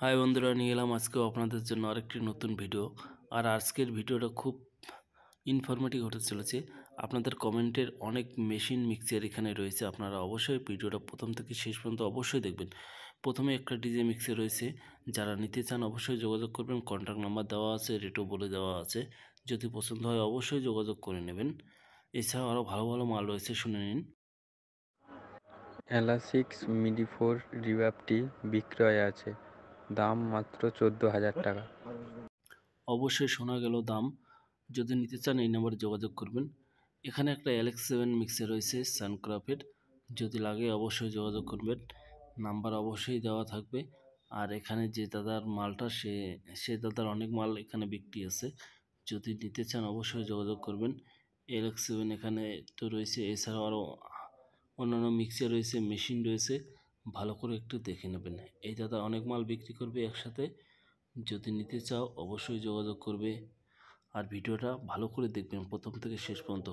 High বন্ধুরা, নিয়ে এলাম আজকেও আপনাদের জন্য আরেকটি নতুন ভিডিও। আর আজকের ভিডিওটা খুব ইনফরমেটিভ হতে চলেছে। আপনাদের কমেন্টের অনেক মেশিন মিক্সার এখানে রয়েছে। আপনারা অবশ্যই ভিডিওটা প্রথম থেকে শেষ পর্যন্ত অবশ্যই দেখবেন। প্রথমে একটা ডিজে মিক্সার রয়েছে। যারা নিতে চান অবশ্যই যোগাযোগ করবেন। কন্ট্যাক্ট নাম্বার দেওয়া আছে রেটও বলে দেওয়া আছে। যদি পছন্দ হয় অবশ্যই যোগাযোগ করে নেবেন। এছাড়াও আরও ভালো ভালো মাল রয়েছে, শুনে নিন। অ্যালাসিক্স মিডি ফোর রিভাবটি বিক্রয় আছে। দাম মাত্র চোদ্দ হাজার টাকা। অবশ্যই শোনা গেল দাম। যদি নিতে চান এই নম্বরে যোগাযোগ করবেন। এখানে একটা অ্যালেক্স সেভেন মিক্সার রয়েছে সানক্রাফের যদি লাগে অবশ্যই যোগাযোগ করবেন। নাম্বার অবশ্যই দেওয়া থাকবে। আর এখানে যে দাদার মালটা, সে সে দাদার অনেক মাল এখানে বিক্রি আছে। যদি নিতে চান অবশ্যই যোগাযোগ করবেন। এলেক্স সেভেন এখানে তো রয়েছে। এছাড়াও আরও অন্যান্য মিক্সার রয়েছে মেশিন রয়েছে। ভালো করে একটু দেখে নেবেন। এই দাদা অনেক মাল বিক্রি করবে একসাথে। যদি নিতে চাও অবশ্যই যোগাযোগ করবে। আর ভিডিওটা ভালো করে দেখবেন প্রথম থেকে শেষ পর্যন্ত।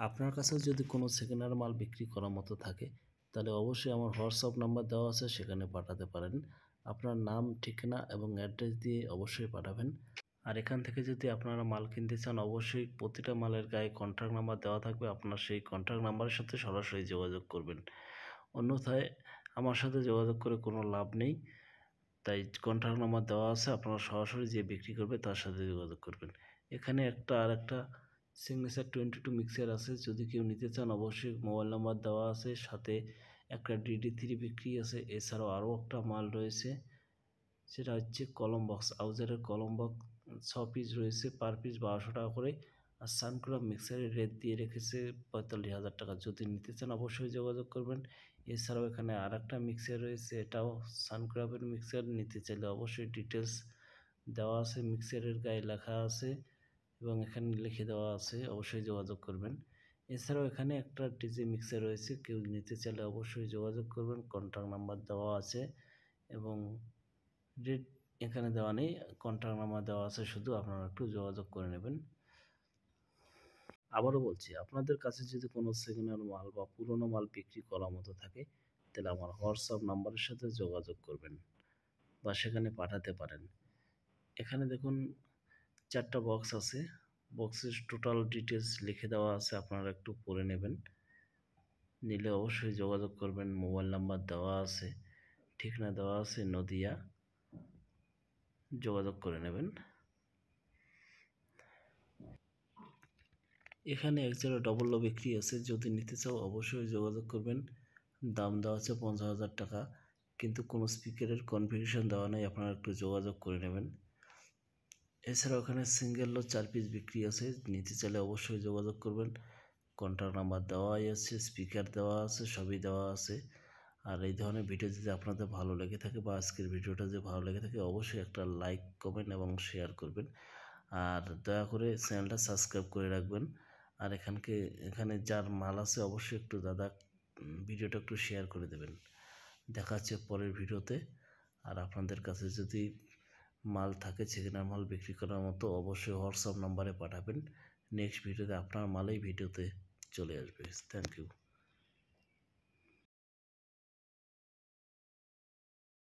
আপনার কাছেও যদি কোনো সেকেন্ড হ্যান্ড মাল বিক্রি করার মতো থাকে, তাহলে অবশ্যই আমার হোয়াটসঅ্যাপ নাম্বার দেওয়া আছে, সেখানে পাঠাতে পারেন। আপনার নাম, ঠিকানা এবং অ্যাড্রেস দিয়ে অবশ্যই পাঠাবেন। আর এখান থেকে যদি আপনারা মাল কিনতে চান, অবশ্যই প্রতিটা মালের গায়ে কন্ট্যাক্ট নাম্বার দেওয়া থাকবে। আপনার সেই কন্ট্যাক্ট নাম্বারের সাথে সরাসরি যোগাযোগ করবেন। অন্যথায় আমার সাথে যোগাযোগ করে কোনো লাভ নেই। তাই কন্ট্যাক্ট নাম্বার দেওয়া আছে, আপনারা সরাসরি যে বিক্রি করবে তার সাথে যোগাযোগ করবেন। এখানে একটা আর একটা সিগনেচার টোয়েন্টি টু মিক্সার আছে, যদি কেউ নিতে চান অবশ্যই মোবাইল নাম্বার দেওয়া আছে, সাথে একটা ডিডি থ্রি বিক্রি আছে, এছাড়াও আরও একটা মাল রয়েছে, সেটা হচ্ছে কলম বক্স আউজারের কলম বক্স ছ পিস রয়েছে পার পিস বারোশো টাকা করে। আর সানক্রাফ মিক্সারের রেট দিয়ে রেখেছে পঁয়তাল্লিশ হাজার টাকা। যদি নিতে চান অবশ্যই যোগাযোগ করবেন। এছাড়াও এখানে আর একটা মিক্সার রয়েছে, এটাও সানক্রাফের মিক্সার। নিতে চাইলে অবশ্যই ডিটেলস দেওয়া আছে, মিক্সারের গায়ে লেখা আছে এবং এখানে লিখে দেওয়া আছে, অবশ্যই যোগাযোগ করবেন। এছাড়াও এখানে একটা ডিজে মিক্সার রয়েছে, কেউ নিতে চাইলে অবশ্যই যোগাযোগ করবেন। কন্ট্যাক্ট নাম্বার দেওয়া আছে এবং রেট এখানে দেওয়া নেই কন্ট্যাক্ট নাম্বার দেওয়া আছে, শুধু আপনারা একটু যোগাযোগ করে নেবেন। আবারও বলছি, আপনাদের কাছে যদি কোনো সেকেন্ড মাল বা পুরনো মাল বিক্রি করার মতো থাকে, তাহলে আমার হোয়াটসঅ্যাপ নাম্বারের সাথে যোগাযোগ করবেন বা সেখানে পাঠাতে পারেন। এখানে দেখুন, চারটা বক্স আছে। বক্সের টোটাল ডিটেলস লিখে দেওয়া আছে, আপনারা একটু পড়ে নেবেন। নিলে অবশ্যই যোগাযোগ করবেন, মোবাইল নাম্বার দেওয়া আছে, ঠিকানা দেওয়া আছে, নদিয়া। যোগাযোগ করে নেবেন। এখানে এক জায়গায় ডবল লো বিক্রি আছে, যদি নিতে চাও অবশ্যই যোগাযোগ করবেন। দাম দেওয়া আছে পঞ্চাশ হাজার টাকা, কিন্তু কোনো স্পিকারের কনফিগারেশন দেওয়া নেই, আপনারা একটু যোগাযোগ করে নেবেন। এছাড়া ওখানে সিঙ্গেল লো চার পিস বিক্রি আছে, নিতে চাইলে অবশ্যই যোগাযোগ করবেন। কন্ট্যাক্ট নাম্বার দেওয়াই আছে স্পিকার দেওয়া আছে, সবই দেওয়া আছে। আর এই ধরনের ভিডিও যদি আপনাদের ভালো লেগে থাকে বা আজকের ভিডিওটা যদি ভালো লেগে থাকে, অবশ্যই একটা লাইক কমেন্ট এবং শেয়ার করবেন। আর দয়া করে চ্যানেলটা সাবস্ক্রাইব করে রাখবেন। আর এখানকে, এখানে যার মাল আছে অবশ্যই একটু দাদা ভিডিওটা একটু শেয়ার করে দেবেন। দেখা হচ্ছে পরের ভিডিওতে। আর আপনাদের কাছে যদি মাল থাকে সেখানে মাল বিক্রি করার মতো, অবশ্যই হোয়াটসঅ্যাপ নাম্বারে পাঠাবেন। নেক্সট ভিডিওতে আপনার মালেই ভিডিওতে চলে আসবে। Thank you